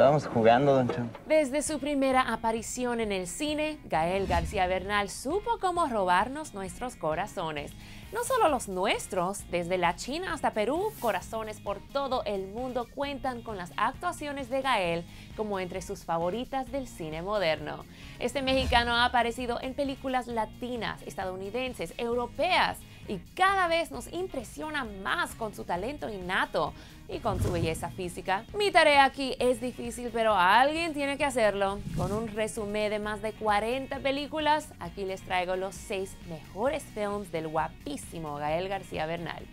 Estábamos jugando, don Chon. Desde su primera aparición en el cine, Gael García Bernal supo cómo robarnos nuestros corazones. No solo los nuestros, desde la China hasta Perú, corazones por todo el mundo cuentan con las actuaciones de Gael como entre sus favoritas del cine moderno. Este mexicano ha aparecido en películas latinas, estadounidenses, europeas y cada vez nos impresiona más con su talento innato y con su belleza física. Mi tarea aquí es difícil, pero alguien tiene que hacerlo. Con un resumen de más de 40 películas, aquí les traigo los 6 mejores films del guapísimo Gael García Bernal.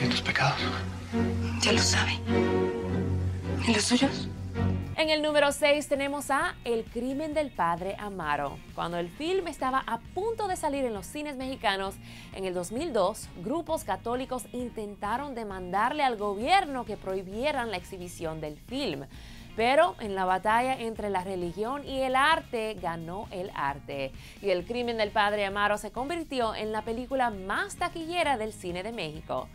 ¿Y tus pecados? Ya lo sabe. ¿Y los suyos? En el número 6 tenemos a El crimen del padre Amaro. Cuando el film estaba a punto de salir en los cines mexicanos, en el 2002, grupos católicos intentaron demandarle al gobierno que prohibieran la exhibición del film. Pero en la batalla entre la religión y el arte ganó el arte. Y el crimen del padre Amaro se convirtió en la película más taquillera del cine de México.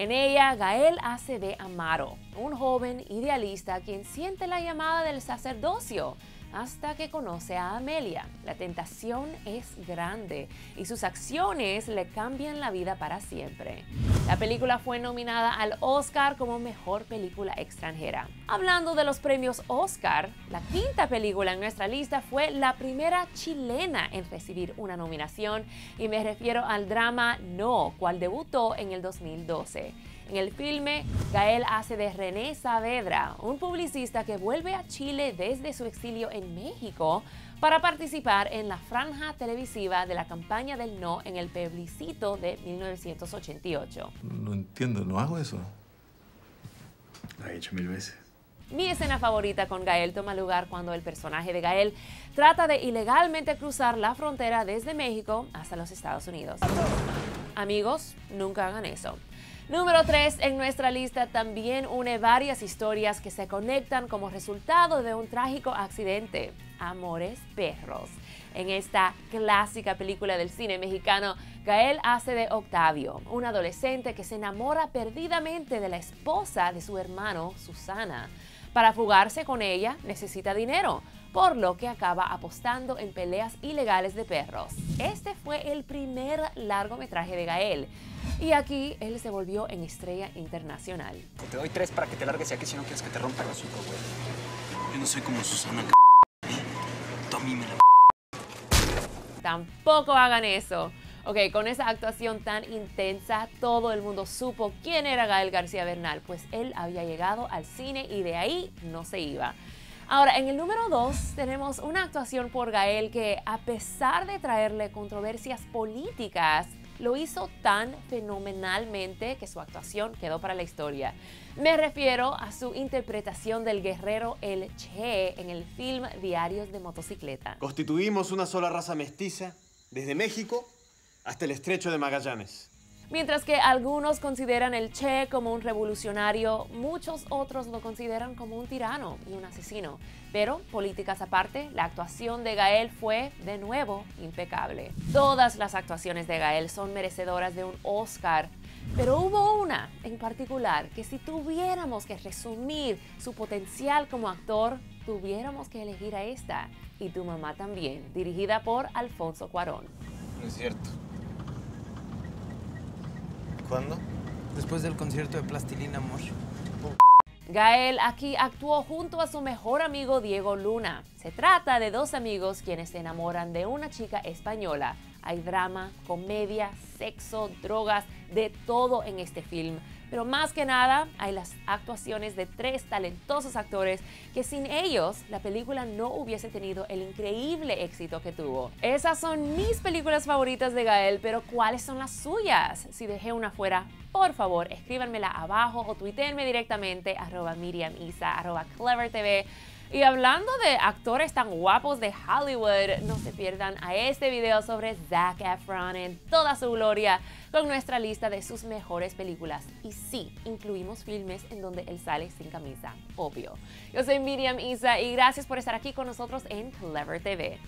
En ella, Gael hace de Amaro, un joven idealista quien siente la llamada del sacerdocio hasta que conoce a Amelia. La tentación es grande y sus acciones le cambian la vida para siempre. La película fue nominada al Oscar como Mejor Película Extranjera. Hablando de los premios Oscar, la quinta película en nuestra lista fue la primera chilena en recibir una nominación y me refiero al drama No, cual debutó en el 2012. En el filme, Gael hace de René Saavedra, un publicista que vuelve a Chile desde su exilio en México para participar en la franja televisiva de la campaña del no en el plebiscito de 1988. No entiendo, no hago eso. Lo he hecho mil veces. Mi escena favorita con Gael toma lugar cuando el personaje de Gael trata de ilegalmente cruzar la frontera desde México hasta los Estados Unidos. Amigos, nunca hagan eso. Número 3 en nuestra lista también une varias historias que se conectan como resultado de un trágico accidente. Amores Perros. En esta clásica película del cine mexicano, Gael hace de Octavio, un adolescente que se enamora perdidamente de la esposa de su hermano, Susana. Para fugarse con ella necesita dinero, por lo que acaba apostando en peleas ilegales de perros. Este fue el primer largometraje de Gael. Y aquí él se volvió en estrella internacional. Te doy tres para que te largues y aquí si no quieres que te rompa los hocico, güey. Yo no soy como Susana, Tú a mí me la... Tampoco hagan eso. Ok, con esa actuación tan intensa, todo el mundo supo quién era Gael García Bernal, pues él había llegado al cine y de ahí no se iba. Ahora, en el número 2 tenemos una actuación por Gael que, a pesar de traerle controversias políticas, lo hizo tan fenomenalmente que su actuación quedó para la historia. Me refiero a su interpretación del guerrero El Che en el film Diarios de Motocicleta. Constituimos una sola raza mestiza desde México hasta el estrecho de Magallanes. Mientras que algunos consideran el Che como un revolucionario, muchos otros lo consideran como un tirano y un asesino. Pero, políticas aparte, la actuación de Gael fue, de nuevo, impecable. Todas las actuaciones de Gael son merecedoras de un Oscar, pero hubo una en particular que si tuviéramos que resumir su potencial como actor, tuviéramos que elegir a esta, y tu mamá también, dirigida por Alfonso Cuarón. No es cierto. ¿Cuándo? Después del concierto de Plastilina Amor. Gael aquí actuó junto a su mejor amigo Diego Luna. Se trata de dos amigos quienes se enamoran de una chica española. Hay drama, comedia, sexo, drogas, de todo en este film. Pero más que nada, hay las actuaciones de tres talentosos actores que sin ellos la película no hubiese tenido el increíble éxito que tuvo. Esas son mis películas favoritas de Gael, pero ¿cuáles son las suyas? Si dejé una fuera, por favor, escríbanmela abajo o tuiteenme directamente arroba Miriam Isa, arroba Clever TV. Y hablando de actores tan guapos de Hollywood, no se pierdan a este video sobre Zac Efron en toda su gloria con nuestra lista de sus mejores películas. Y sí, incluimos filmes en donde él sale sin camisa, obvio. Yo soy Miriam Isa y gracias por estar aquí con nosotros en Clever TV.